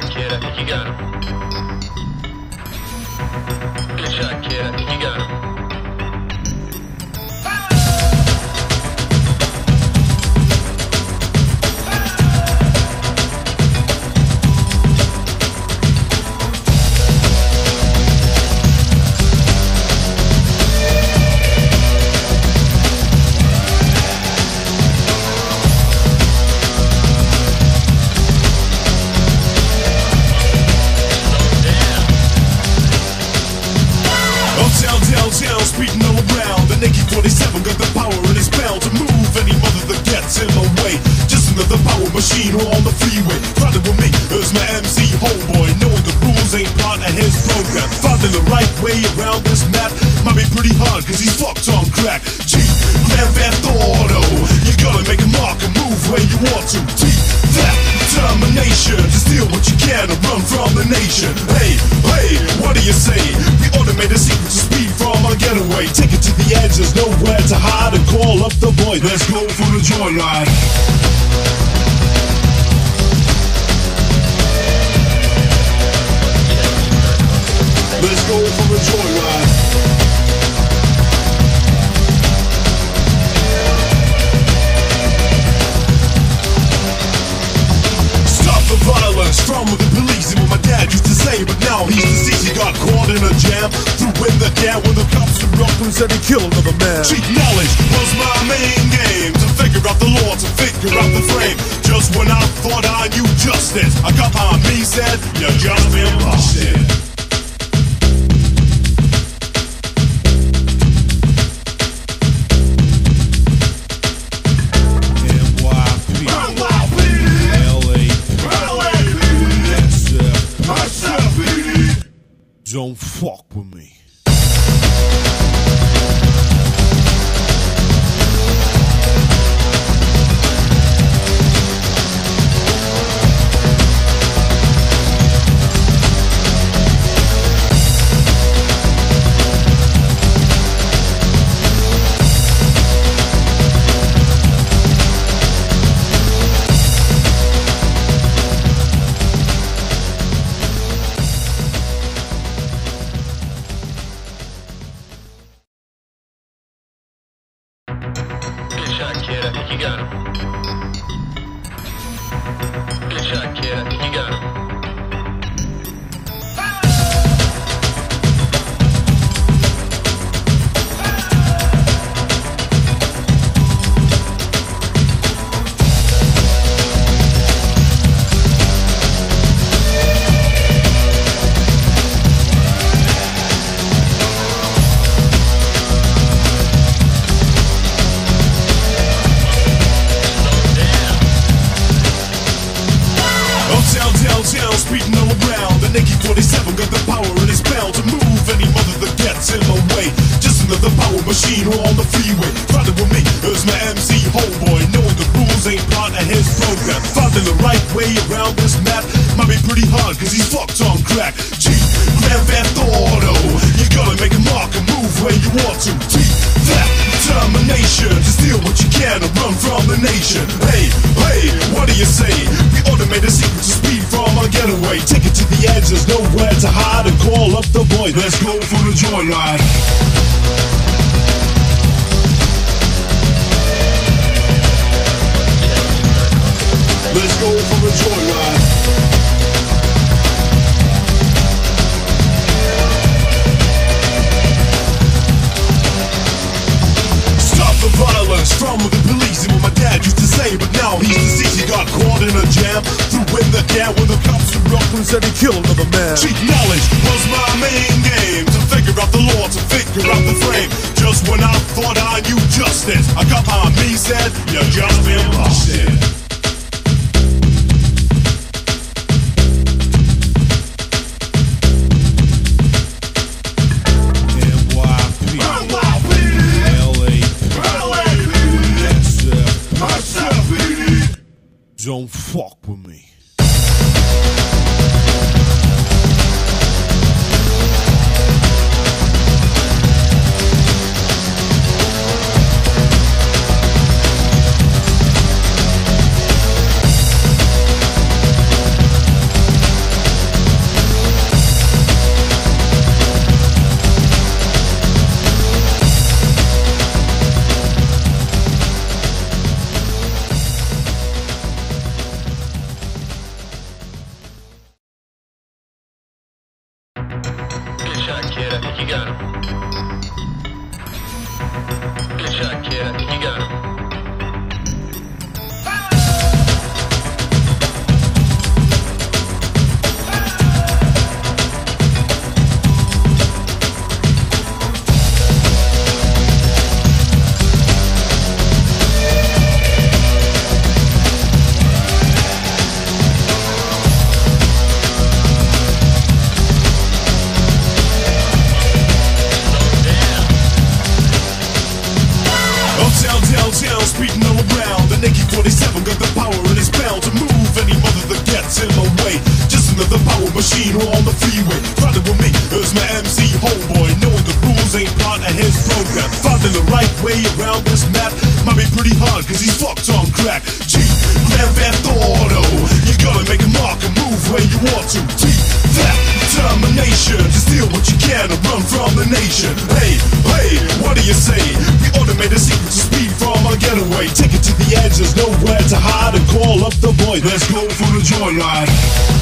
shot, kid. I think you got him. Good shot, kid. I think you got him. Machine on the freeway. Riding with me is my MC homeboy. Knowing the rules ain't part of his program. Finding the right way around this map might be pretty hard cause he's fucked on crack. G, Grand Theft Auto. You gotta make a mark and move where you want to. T, that determination to steal what you can and run from the nation. Hey, hey, what do you say? We automated secret to speed from our getaway. Take it to the edge, there's nowhere to hide and call up the boy. Let's go for the joyride. Let's go for the joyride. Violence the police and what my dad used to say But now he's deceased, he got caught in a jam the when the cops man. Knowledge was my main game To figure out the law, to figure out the frame. Just when I thought I knew justice A cop on me said, you just been fuck with me. Nowhere to hide and call up the boys. Let's go for the joyride. Let's go for the joyride. Violence from the police and what my dad used to say But now he's deceased, he got caught in a jam Threw in the can when the cops up and said he killed another man. Cheap knowledge was my main game To figure out the law, to figure out the frame. Just when I thought I knew justice A cop on me said, you just been busted Don't fuck the freeway. Riding with me is my MC homeboy. Knowing the rules ain't part of his program. Finding the right way around this map might be pretty hard cause he's fucked on crack. G, Grand Theft Auto. You gotta make a mark and move where you want to. T, that determination to steal what you can and run from the nation. Hey, hey, what do you say? We automated secret to speed from our getaway. Take it to the edge, there's nowhere to hide and call up the boy. Let's go for the joyride.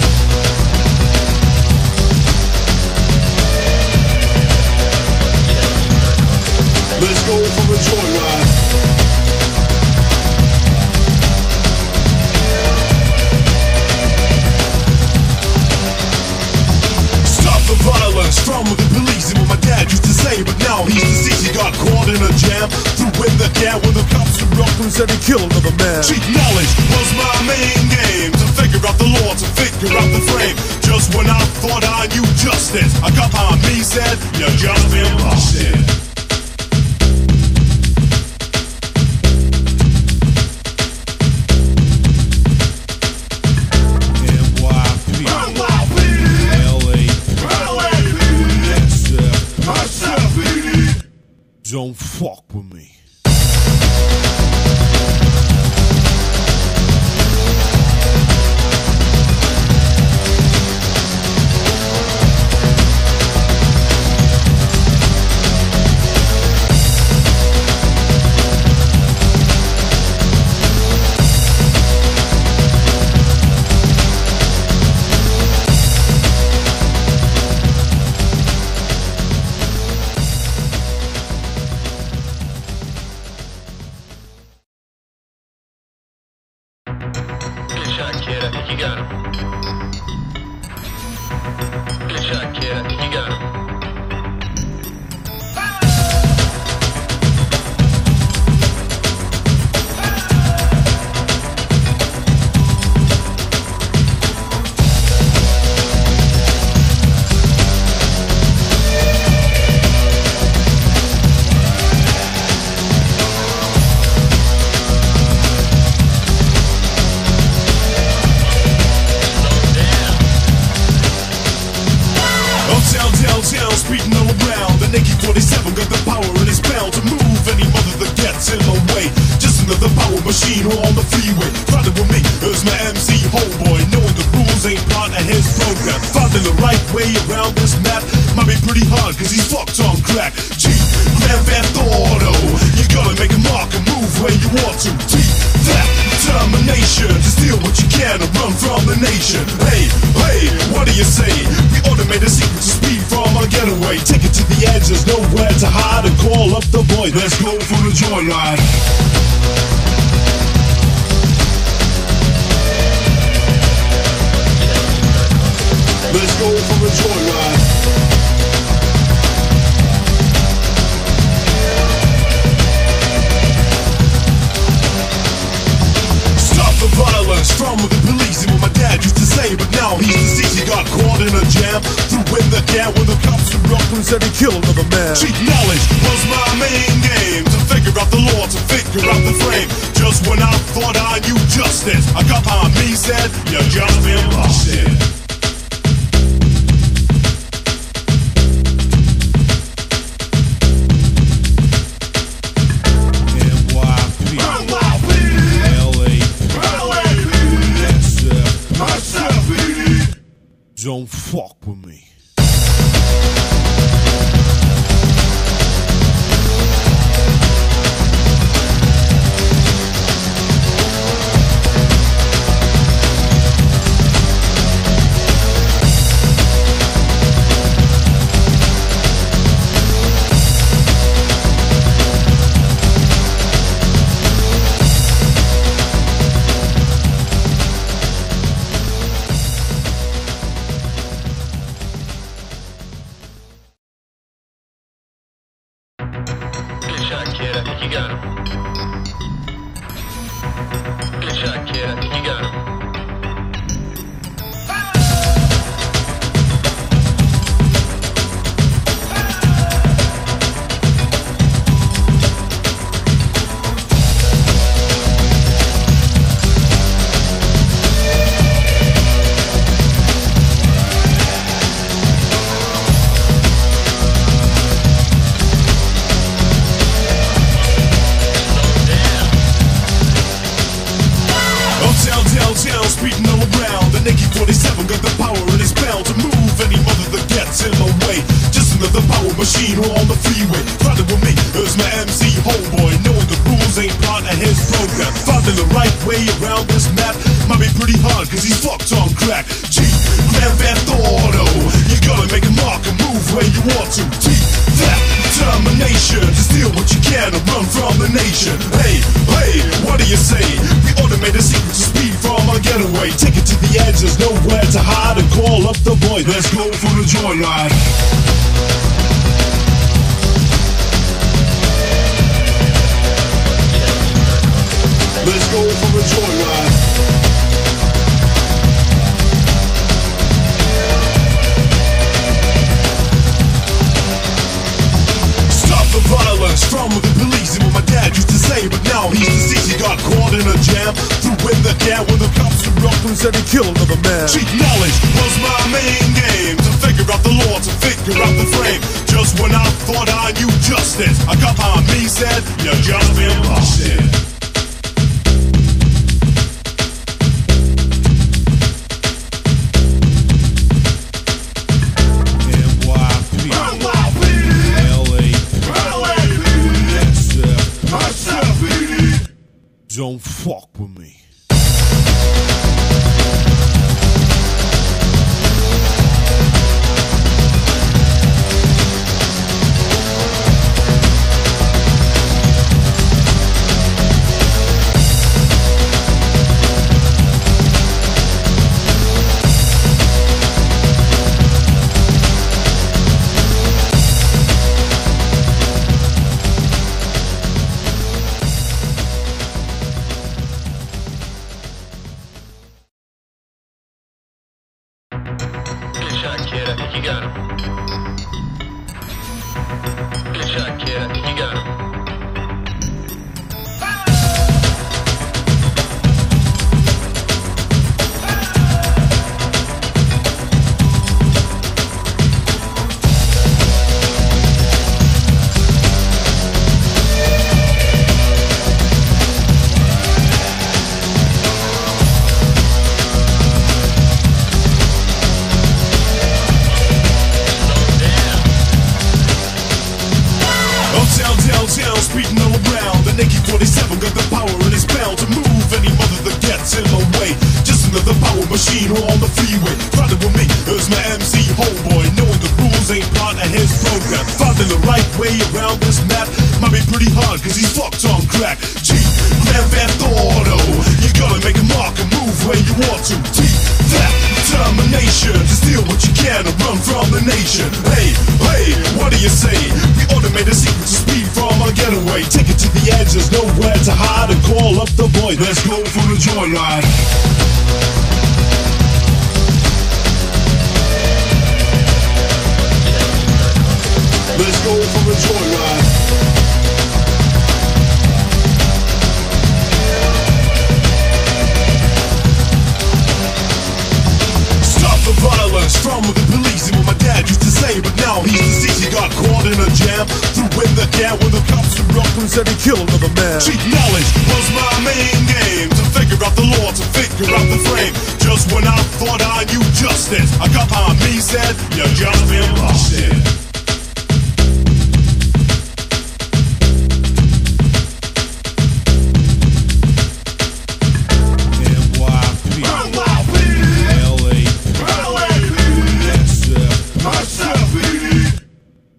Joyride. Stop the violence from the police and what my dad used to say, but now he's deceased. He got caught in a jam, threw in the can when the cops up and said he killed another man. Knowledge was my main game to figure out the law, to figure out the frame. Just when I thought I knew justice, on me said, "You just Don't fuck in a jam, threw in the can when the cops up and said he killed another man. Cheat knowledge was my main game to figure out the law, to figure out the frame. Just when I thought I knew justice, a cop on me said, "You just busted." Be cause he's fucked on crack. G, Grand Theft Auto, oh, you gotta make a mark and move where you want to. T, that determination to steal what you can and run from the nation. Hey, hey, what do you say? We automate a secret to speed from our getaway. Take it to the edge, there's nowhere to hide and call up the boy. Let's go for the joyride. Let's go for a joyride. The violence the police and what my dad used to say, but now he's deceased. He got caught in a jam, threw in the can when the cops were up and he killed another man. Cheap knowledge was my main game to figure out the law, to figure out the frame. Just when I thought I knew justice, I got on me said, "You're just been Don't fuck with me. Shot, kid. I think you got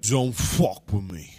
Don't fuck with me.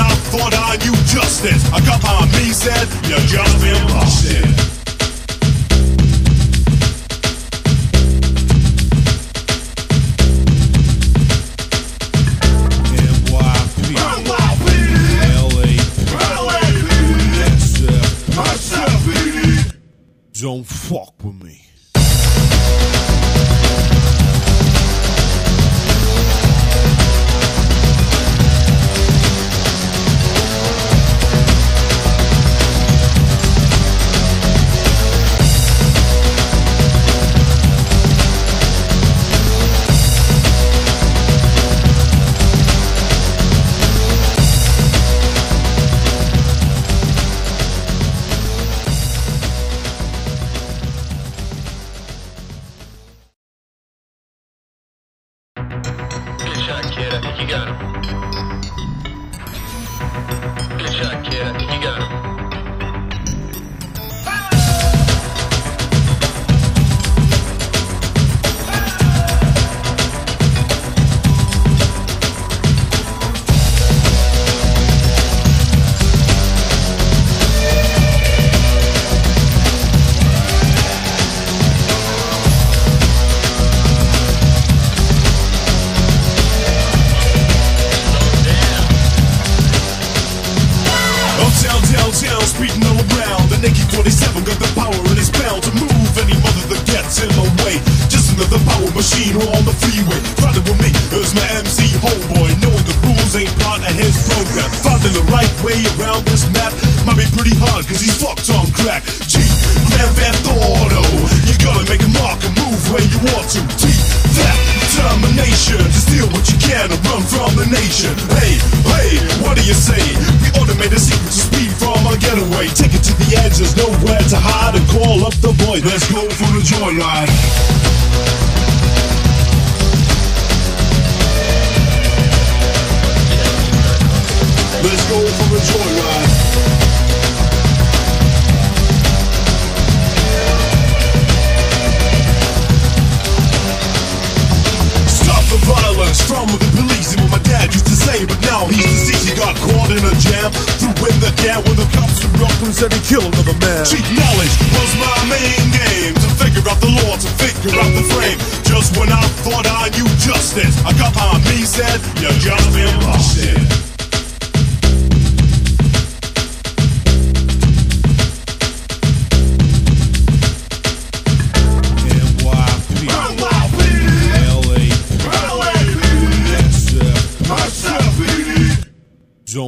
I thought I knew justice I got behind me said, "You're just been 27 got the power and his bound to move any mother that gets in the way. Just another power machine on the freeway. Riding with me is my MC homeboy. Knowing the rules ain't part of his program. Finding the right way around this map might be pretty hard cause he's fucked on crack. G, Grand Theft Auto. Oh, you gotta make a mark and move where you want to. T, that determination to steal what you can and run from the nation. Hey, hey, what do you say? We automate a secret to speed from our getaway. Take it to the edge, there's nowhere to hide and call up the boy. Let's go for the joyride. Let's go for a joyride. From the police and what my dad used to say, but now he's deceased. He got caught in a jam, threw in the can when the cops were and said he killed another man. Cheap knowledge was my main game to figure out the law, to figure out the frame. Just when I thought I knew justice, I got behind me said, "You're just been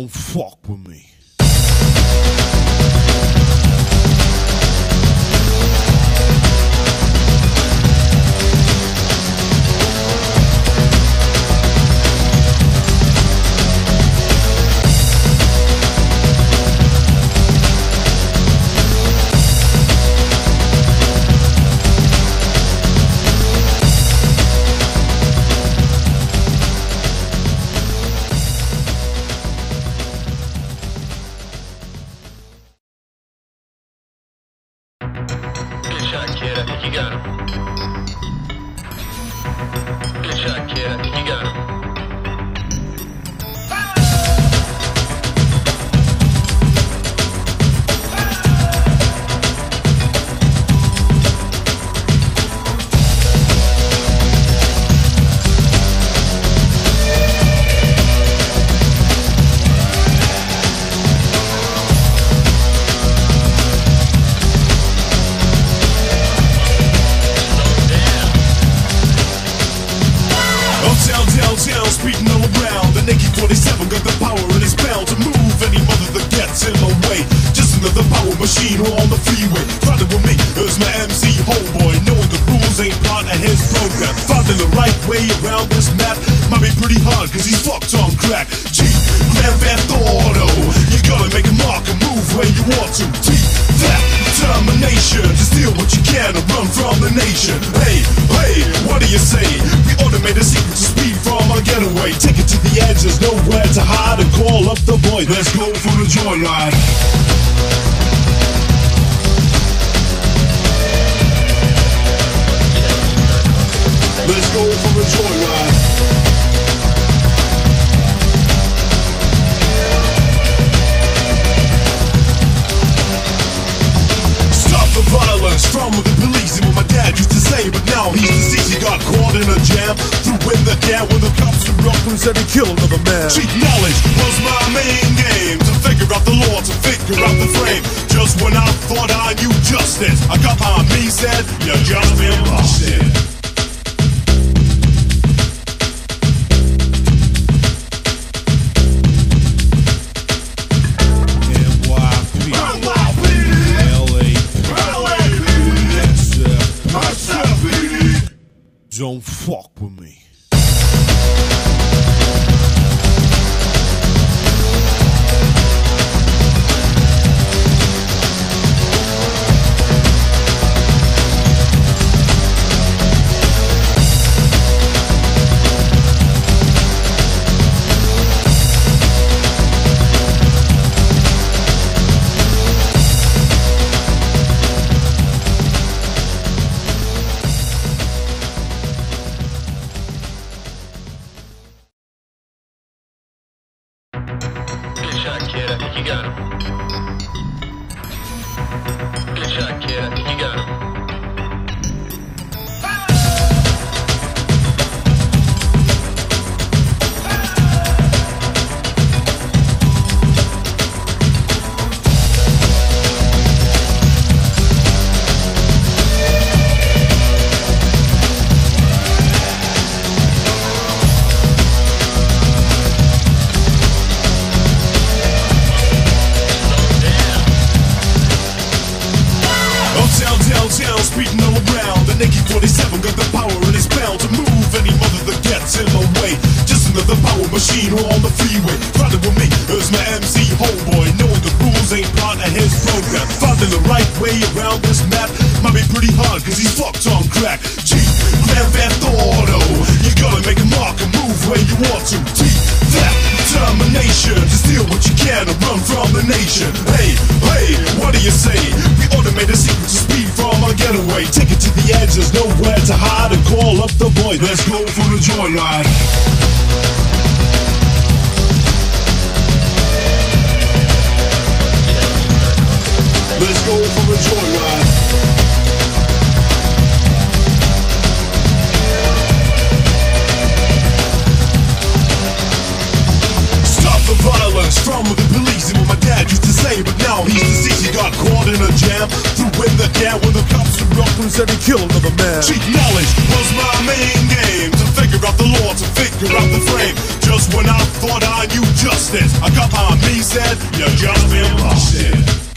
Don't fuck with me. Thought I knew justice, a cop on me said, you're just been Grand Auto. You gotta make a mark and move where you want to. Teeth, that determination to steal what you can and run from the nation. Hey, hey, what do you say? We automate a secret to speed from our getaway. Take it to the edge, there's nowhere to hide and call up the boys. Let's go for the joyride. Let's go for a joyride. The violence from the police and what my dad used to say, but now he's deceased. He got caught in a jam, threw in the can when the cops up and said he killed another man. Cheap knowledge was my main game to figure out the law, to figure out the frame. Just when I thought I knew justice, I got on me said, "You just been busted."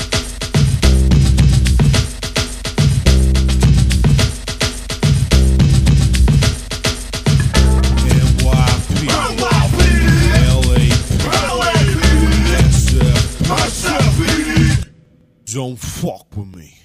Don't fuck with me.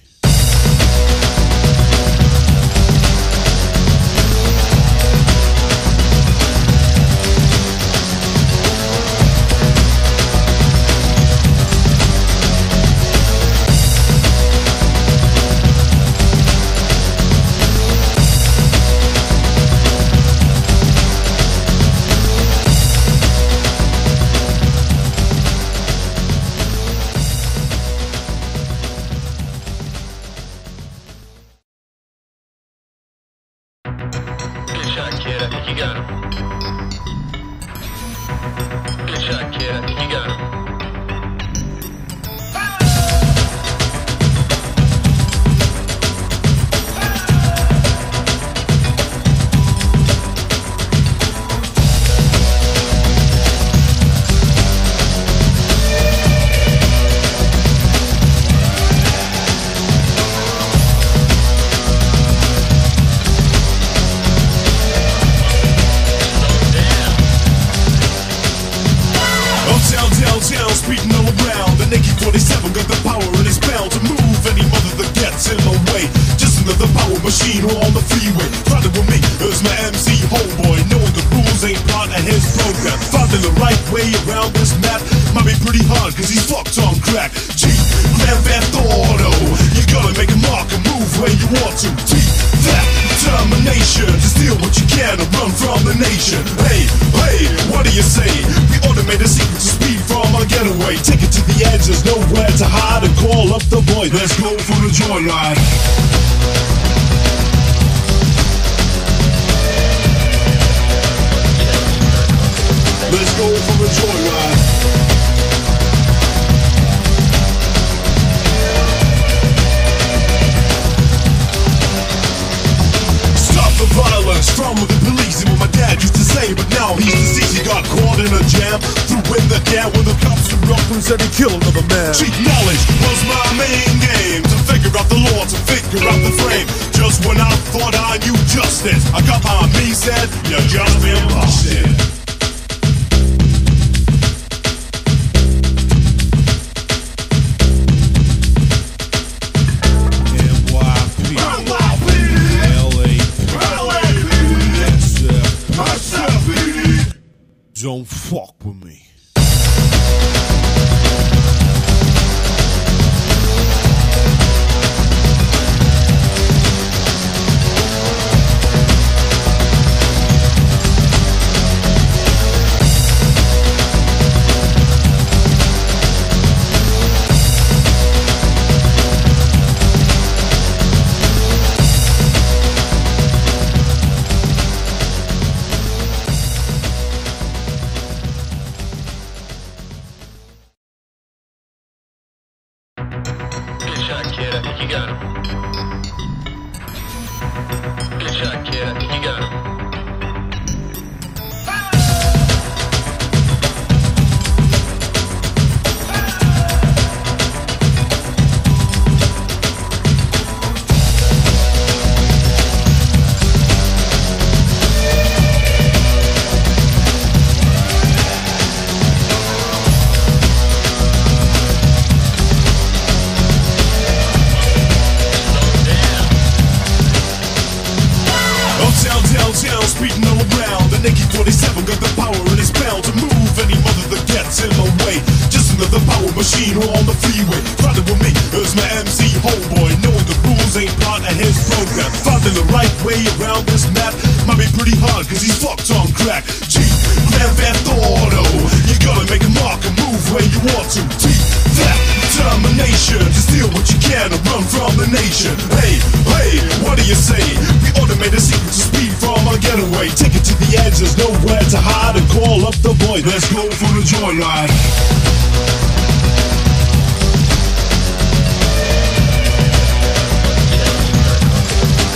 John, fuck with me.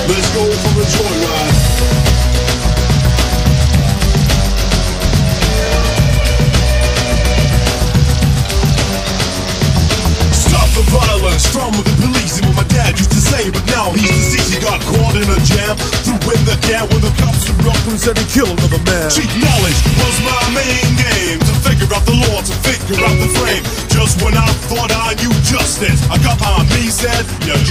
Let's go for a joyride. violence the police and what my dad used to say But now he's deceased, he got caught in a jam the he killed another man. Cheap knowledge was my main game To figure out the law, to figure out the frame. Just when I thought I knew justice me said, you're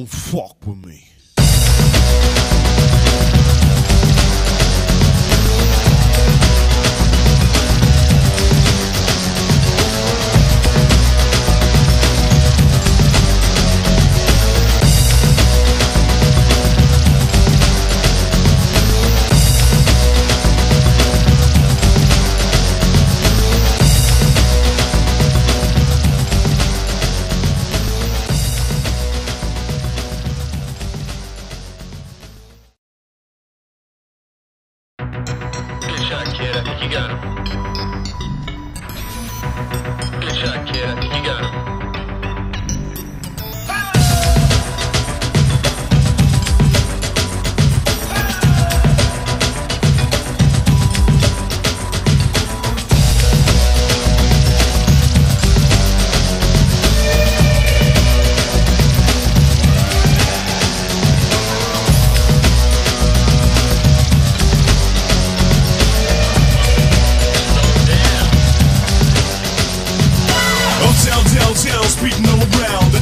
Oh fuck.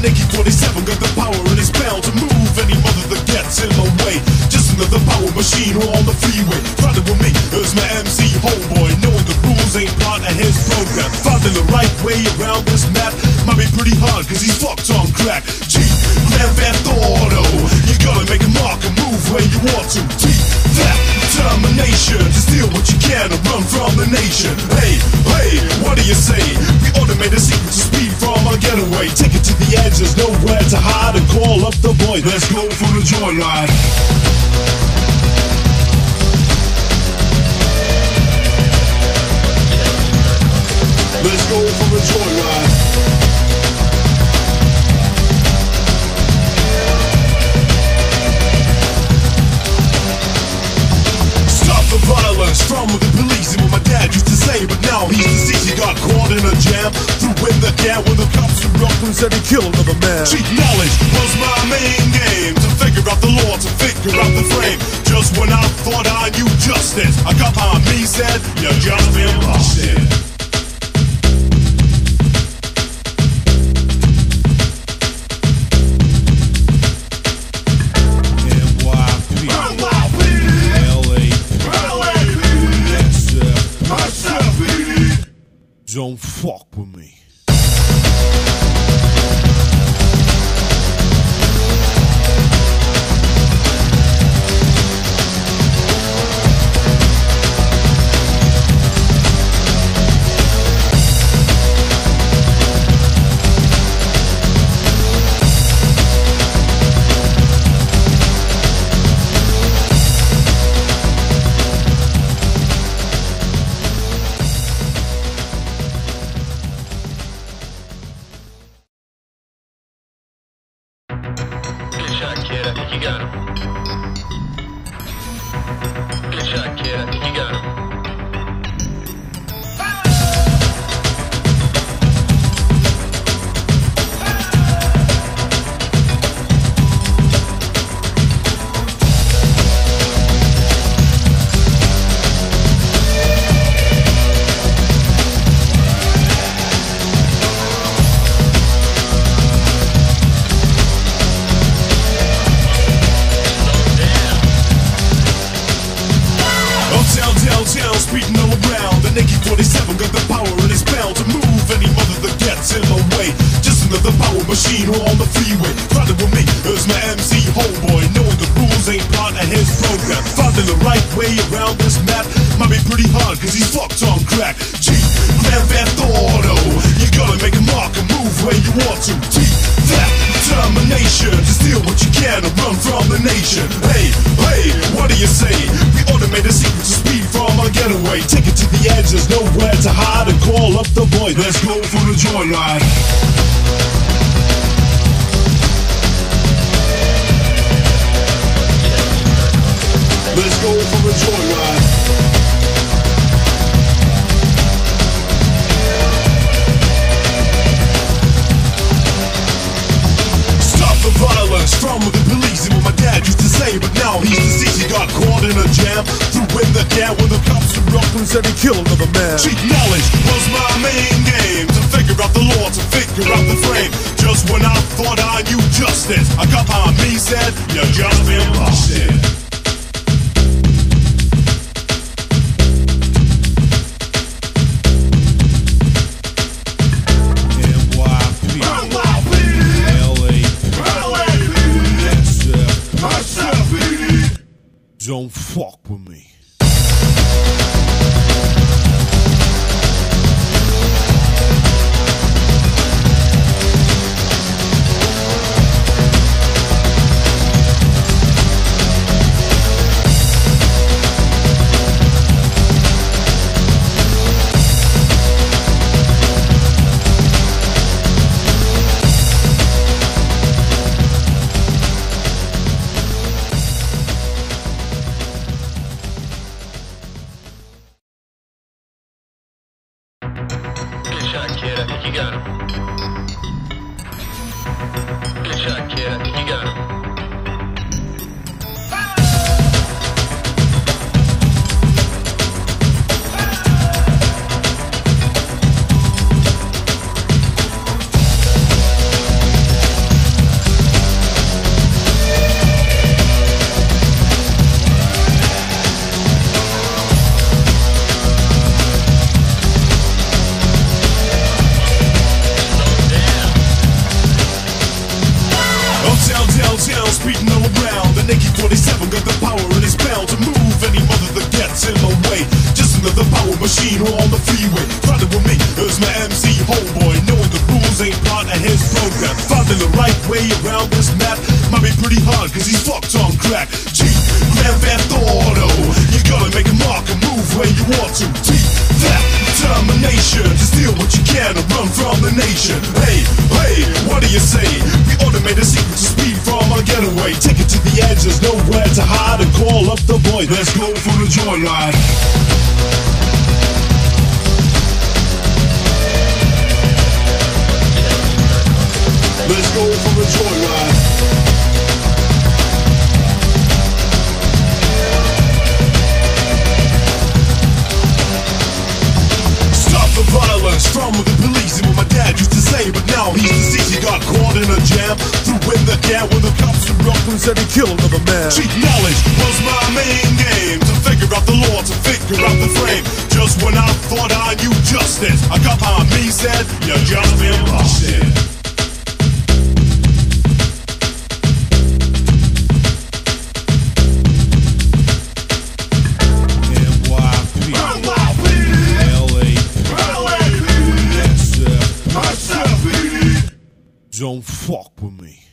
AK-47 got the power and it's bound to move any mother that gets in the way. Just another power machine on the freeway. Riding with me as my MC homeboy, knowing the rules ain't part of his program. Finding the right way around this map might be pretty hard cause he's fucked on crack. G, Grand Theft Auto, you gotta make a mark and move where you want to. T, that determination to steal what you can and run from the nation. Hey, hey, what do you say? We automate a secret to speed from our getaway. Take it to the edge, there's nowhere to hide and call up the boys. Let's go for the joyride. Let's go for a joyride. Violence from the police and what my dad used to say, but now he's deceased. He got caught in a jam, threw in the can when the cops threw up and said he killed another man. Cheat knowledge was my main game to figure out the law, to figure out the frame. Just when I thought I knew justice, I got my me said, "You just been Don't fuck with me. Said, "You just been pressure to steal what you can and run from the nation. Hey, hey, what do you say? We automate the secret to speed from our getaway. Take it to the edge, there's nowhere to hide and call up the boy. Let's go for the joyride. Let's go for the joyride. for violence, with the police, and what my dad used to say, but now he's deceased. He got caught in a jam, threw in the can with the cops and robbers and he killed another man. Cheap knowledge was my main game, to figure out the law, to figure out the frame. Just when I thought I knew justice, I got my me said, you're just impossible. um foco me mim.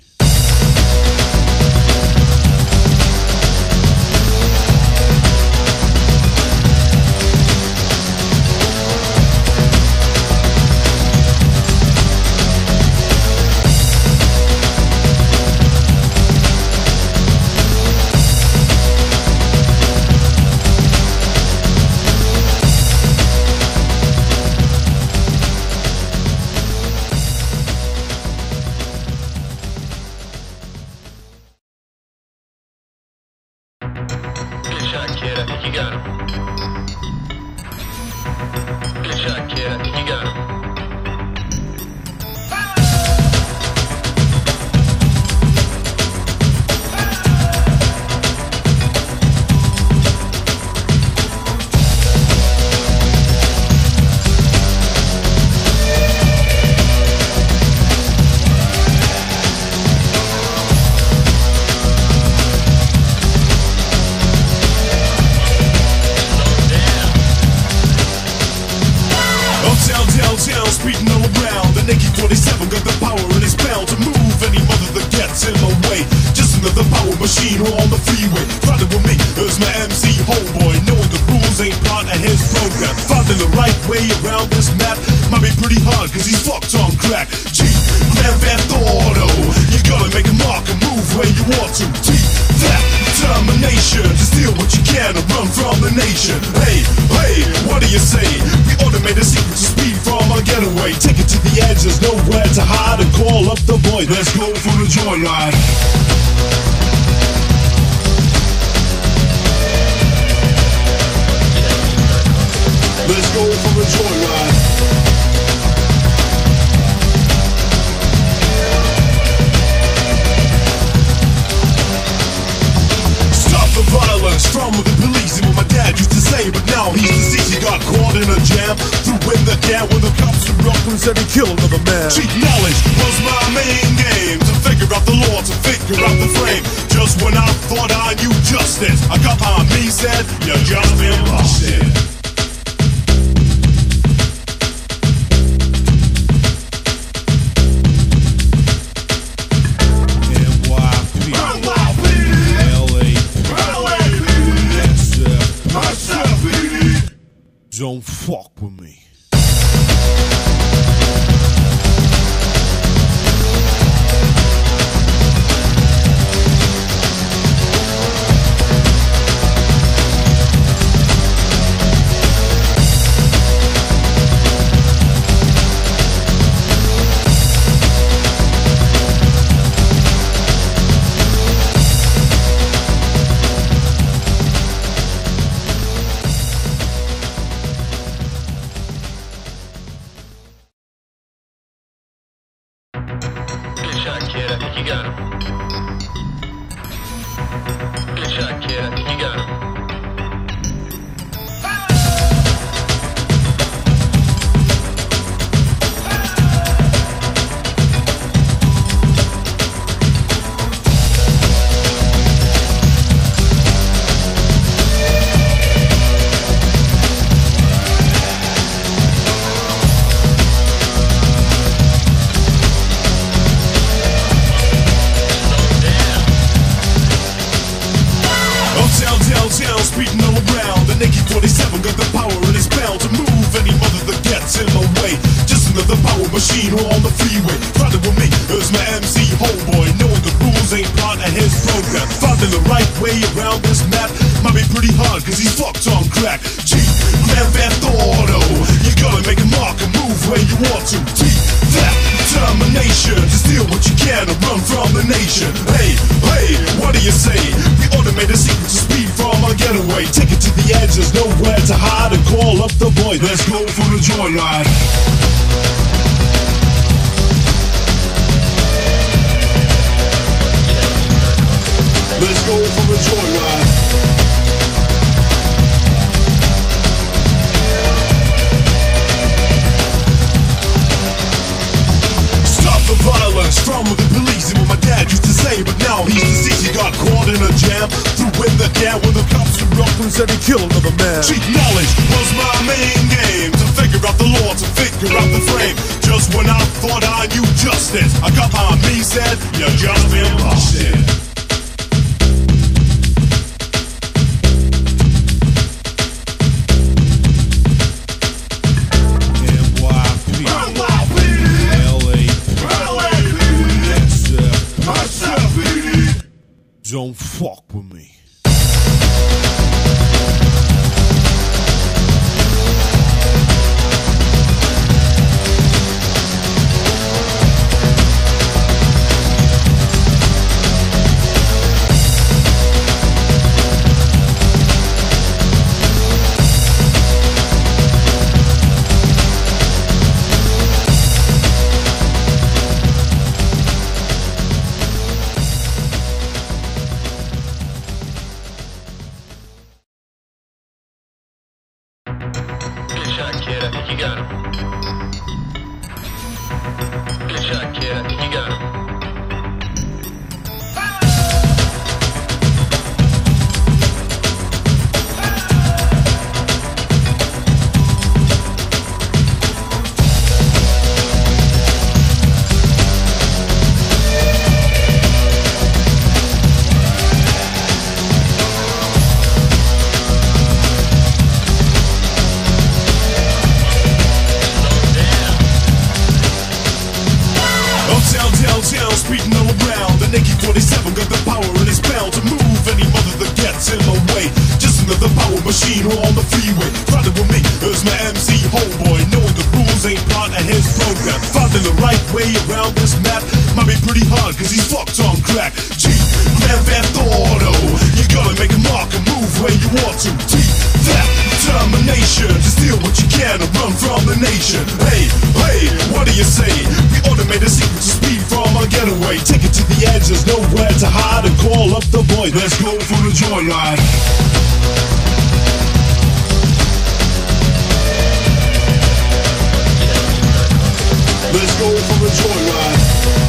From the police and what my dad used to say, but now he's deceased. He got caught in a jam, threw in the can when the cops threw up and said he killed another man. Cheap knowledge was my main game to figure out the law, to figure out the frame. Just when I thought I knew justice, a cop on me said, "You just been Don't fuck with me. Power and it's bound to move any mother that gets in the way. Just another power machine on the freeway. Riding with me is my MC homeboy. Knowing the rules ain't part of his program. Finding the right way around this map might be pretty hard cause he's fucked on crack. G, Grand Theft Auto. You gotta make a mark and move where you want to. T, determination to steal what you can and run from the nation. Hey, hey, what do you say? We automate a secret to speed from our getaway. Take it to the edge, there's nowhere to hide and call up the boys. Let's go for the joyride. Let's go for a joyride.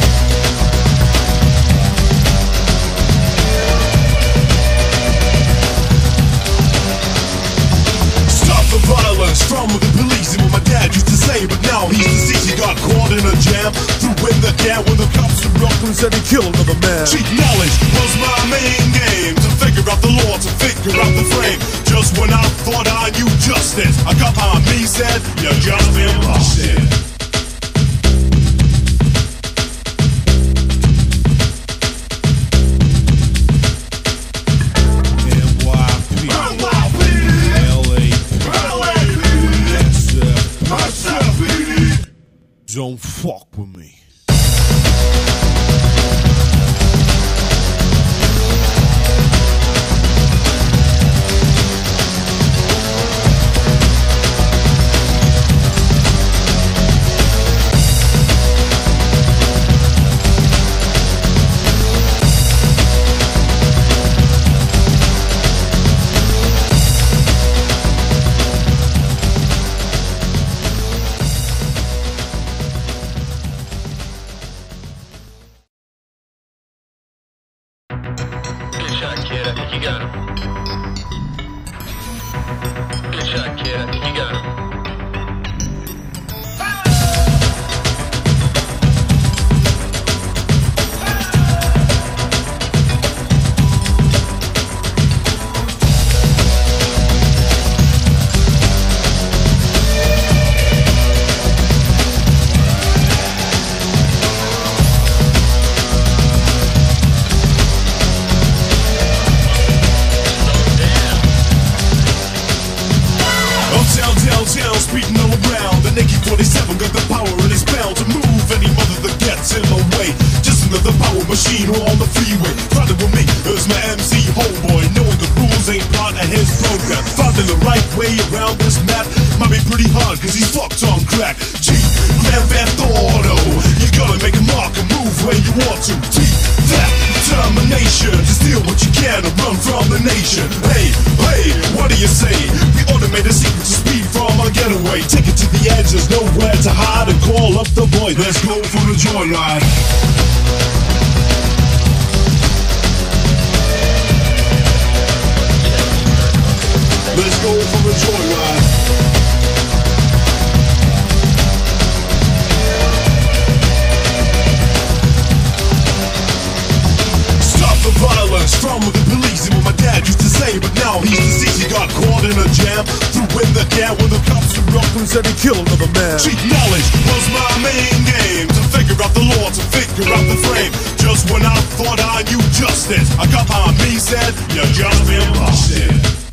The violence from the police and what my dad used to say, but now he's deceased. He got caught in a jam, threw in the can when the cops up and said he killed another man. Cheap knowledge was my main game to figure out the law, to figure out the frame. Just when I thought I knew justice, I got on me said, "You just been busted." Don't fuck with me. Kid. I think you got him. Good shot, kid. I think you got him. In my way. Just another power machine on the freeway. Riding with me is my MC homeboy, knowing the rules ain't part of his program. Finding the right way around this map might be pretty hard cause he's fucked on crack. G, Grand Theft Auto, you gotta make a mark and move where you want to. T, that determination to steal what you can and run from the nation. Hey, hey, what do you say? We automate a secret to speed from our getaway. Take it to the edge, there's nowhere to hide and call up the boy. Let's go for the joyride. Let's go for a joyride. Violence from the police and what my dad used to say, but now he's deceased. He got caught in a jam, threw in the can when the cops were up and said he killed another man. Cheap knowledge was my main game to figure out the law, to figure out the frame. Just when I thought I knew justice, I got behind me said, "You just been busted."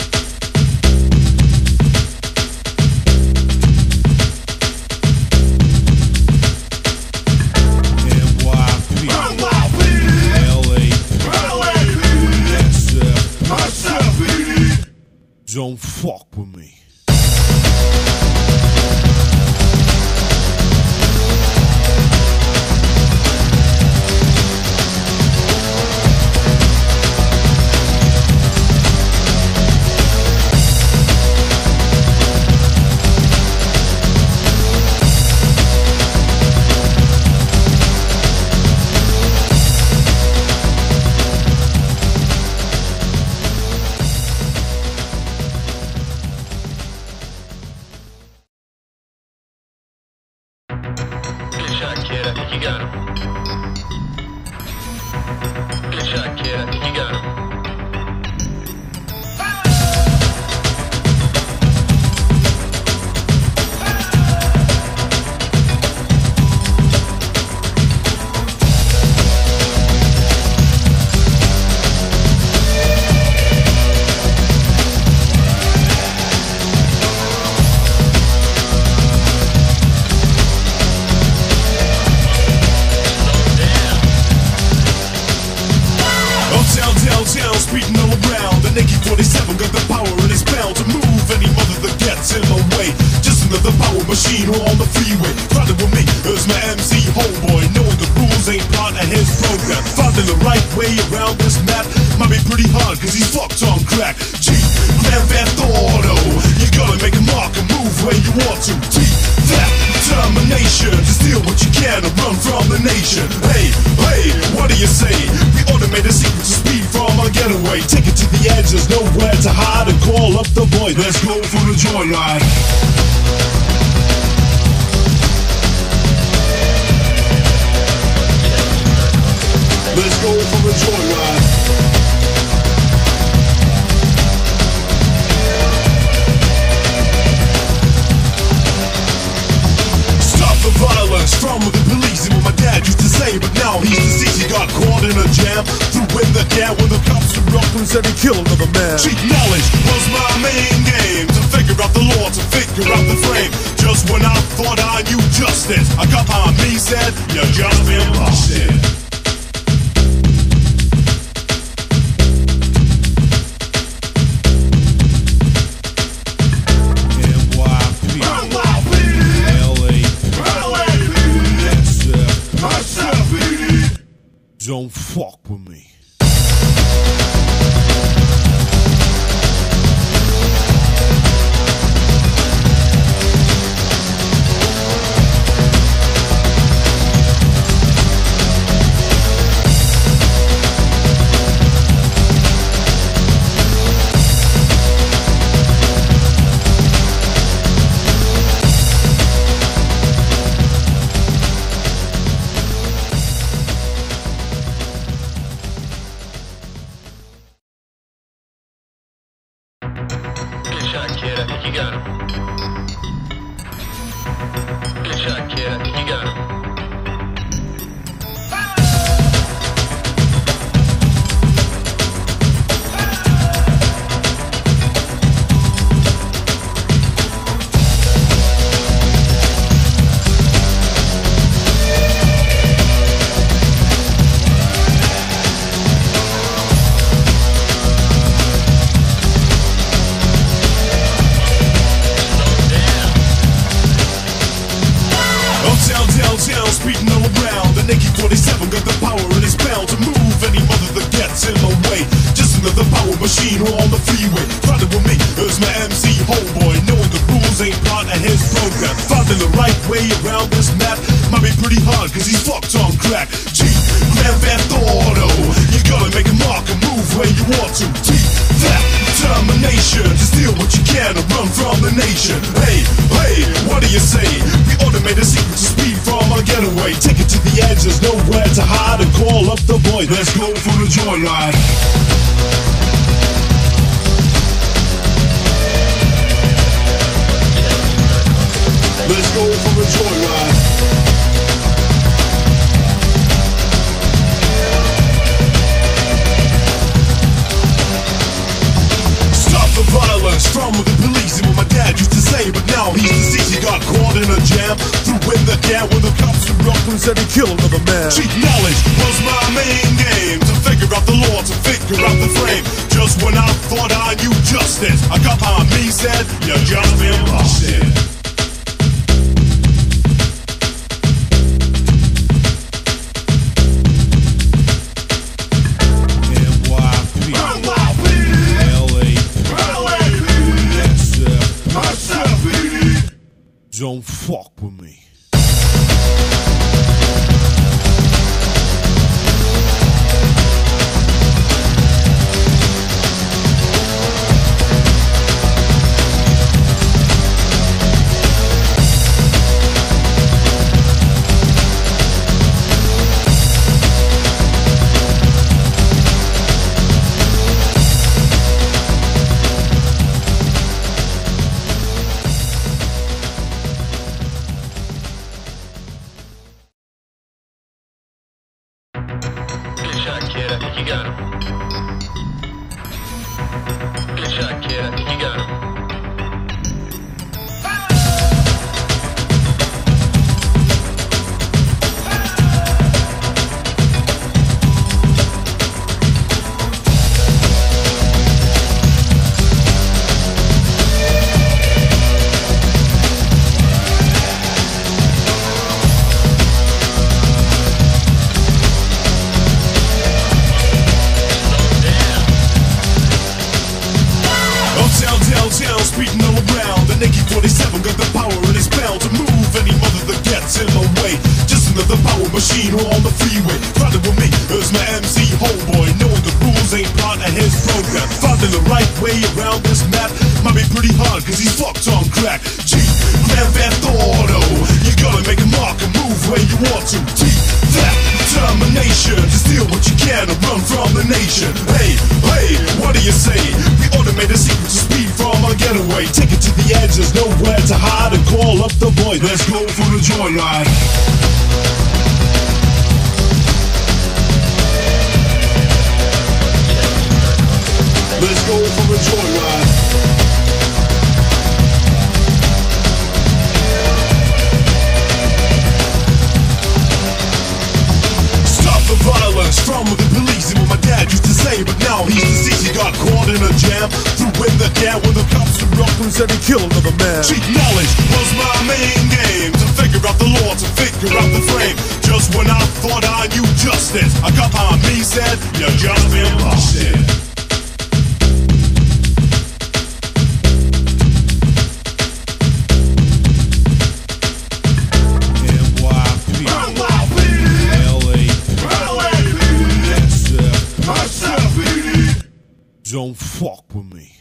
There's nowhere to hide and call up the boy. Let's go for the joyride. Caught in a jam, threw in the can when the cops up and he killed another man. Cheap knowledge was my main game to figure out the law, to figure out the frame. Just when I thought I knew justice, I got behind me said, "You just been busted." Don't fuck with me. ride. It's with the police and what my dad used to say. But now he's deceased, he got caught in a jam Threw in the gap with the cops and robbers and he killed another man. Cheap knowledge was my main game To figure out the law, to figure out the frame. Just when I thought I knew justice I got behind me said, you just been busted don't fuck with me.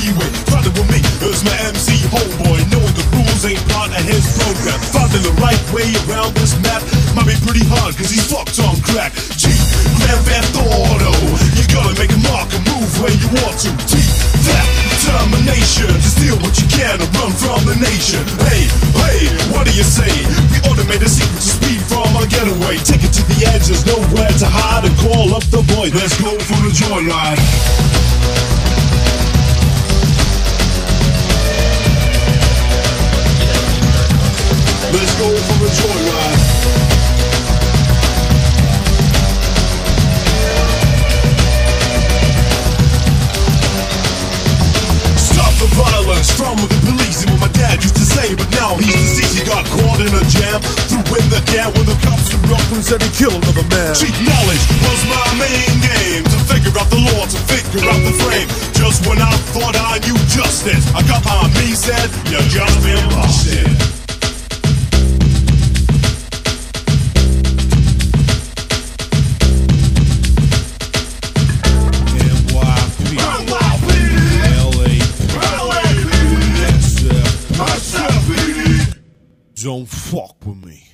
freeway. Father with me is my MC homeboy. Knowing the rules ain't part of his program. Finding the right way around this map might be pretty hard cause he's fucked on crack. G, Grand Theft Auto. You gotta make a mark and move where you want to. T, that determination to steal what you can and run from the nation. Hey, hey, what do you say? We automate the secret to speed from our getaway. Take it to the edge, there's nowhere to hide and call up the boy. Let's go for the joyride. Let's go for violence from the police and what my dad used to say, but now he's deceased. He got caught in a jam, the when the cops and he killed. Cheap knowledge was my main game to figure out the law, to figure out the frame. Just when I thought I knew justice, I got my me said, you just been busted. LA, XF. Don't fuck with me.